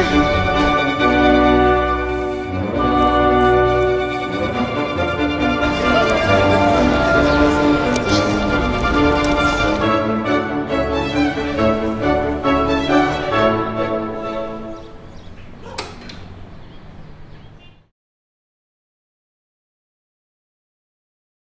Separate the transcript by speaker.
Speaker 1: ever?